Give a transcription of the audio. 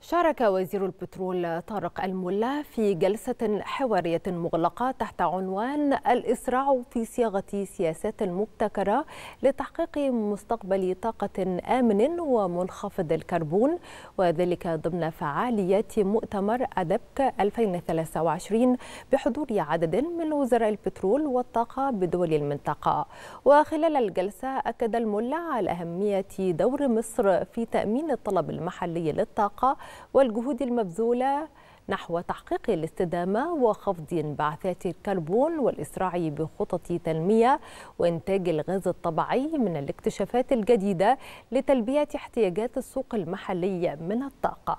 شارك وزير البترول طارق الملا في جلسة حوارية مغلقة تحت عنوان الإسراع في صياغة سياسات مبتكرة لتحقيق مستقبل طاقة آمن ومنخفض الكربون وذلك ضمن فعاليات مؤتمر أدبك 2023 بحضور عدد من وزراء البترول والطاقة بدول المنطقة. وخلال الجلسة أكد الملا على أهمية دور مصر في تأمين الطلب المحلي للطاقة والجهود المبذولة نحو تحقيق الاستدامة وخفض انبعاثات الكربون والإسراع بخطط تنمية وإنتاج الغاز الطبيعي من الاكتشافات الجديدة لتلبية احتياجات السوق المحلي من الطاقة.